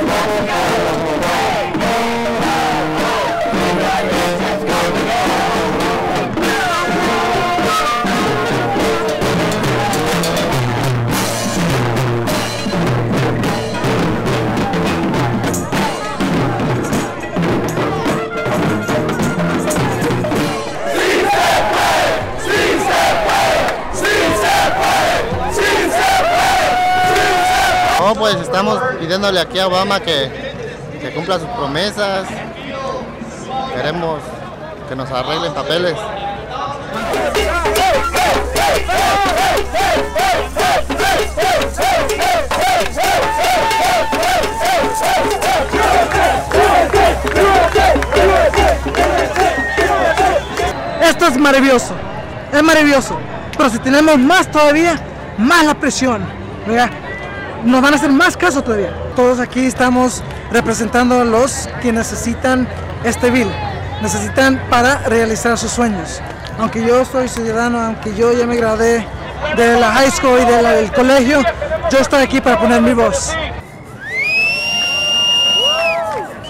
Obrigado. Pues estamos pidiéndole aquí a Obama que, que cumpla sus promesas. Queremos que nos arreglen papeles. Esto es maravilloso, es maravilloso. Pero si tenemos más todavía, más la presión. ¿verdad? Nos van a hacer más caso todavía. Todos aquí estamos representando a los que necesitan este bill. Necesitan para realizar sus sueños. Aunque yo soy ciudadano, aunque yo ya me gradué de la high school y de la- del colegio, yo estoy aquí para poner mi voz.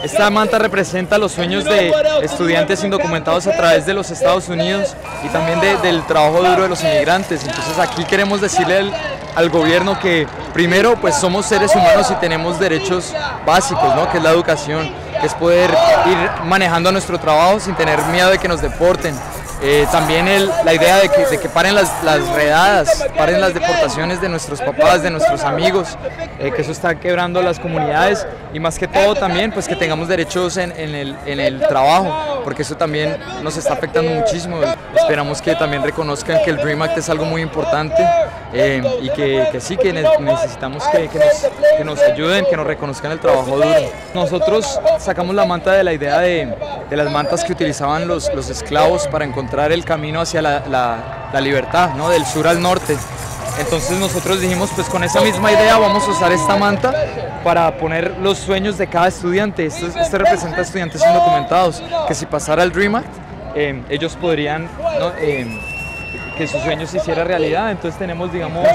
Esta manta representa los sueños de estudiantes indocumentados a través de los Estados Unidos y también de- del trabajo duro de los inmigrantes. Entonces aquí queremos decirle al gobierno que primero pues somos seres humanos y tenemos derechos básicos, ¿no? que es la educación, que es poder ir manejando nuestro trabajo sin tener miedo de que nos deporten. Eh, también la idea de que, de que paren las, las redadas, paren las deportaciones de nuestros papás, de nuestros amigos, eh, que eso está quebrando las comunidades y más que todo también pues que tengamos derechos en, el, en el trabajo, porque eso también nos está afectando muchísimo. Esperamos que también reconozcan que el Dream Act es algo muy importante eh, y que, que sí, que ne- necesitamos que, que nos, que nos ayuden, que nos reconozcan el trabajo duro. Nosotros sacamos la manta de la idea de, de las mantas que utilizaban los, los esclavos para encontrar el camino hacia la, la- libertad, ¿no? del sur al norte. Entonces nosotros dijimos, pues con esa misma idea vamos a usar esta manta para poner los sueños de cada estudiante. Este, este representa estudiantes indocumentados, que si pasara el Dream Act, eh, ellos podrían. Eh, que sus sueños se hiciera realidad. Entonces tenemos, digamos,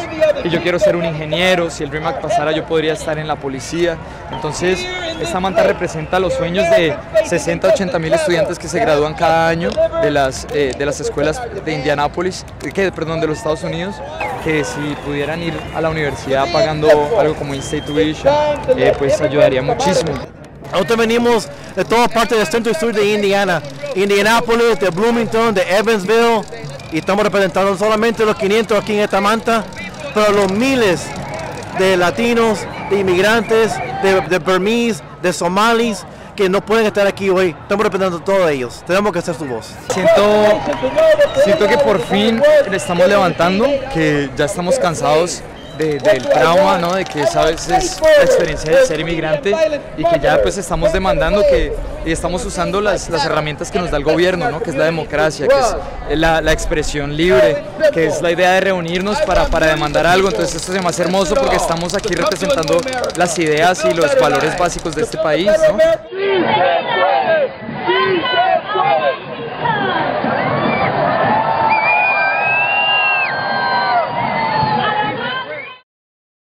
que yo quiero ser un ingeniero, si el Dream Act pasara yo podría estar en la policía. Entonces esta manta representa los sueños de 60, 80 mil estudiantes que se gradúan cada año de las, eh, de las escuelas de Indianápolis, que, perdón, de los Estados Unidos, que si pudieran ir a la universidad pagando algo como in-state tuition, eh, pues ayudaría muchísimo. Nosotros venimos de toda parte del centro y sur de Indiana, Indianapolis, de Bloomington, de Evansville, y estamos representando no solamente los 500 aquí en esta manta, pero los miles de latinos, de inmigrantes, de, de Burmese, de somalis, que no pueden estar aquí hoy. Estamos representando a todos ellos. Tenemos que hacer su voz. Siento, siento que por fin le estamos levantando, que ya estamos cansados de- del trauma, ¿no? de que sabes es la experiencia de ser inmigrante y que ya pues estamos demandando que estamos usando las, las herramientas que nos da el gobierno, ¿no? que es la democracia, que es la, la expresión libre, que es la idea de reunirnos para, para demandar algo. Entonces esto se me hace hermoso porque estamos aquí representando las ideas y los valores básicos de este país. ¿no?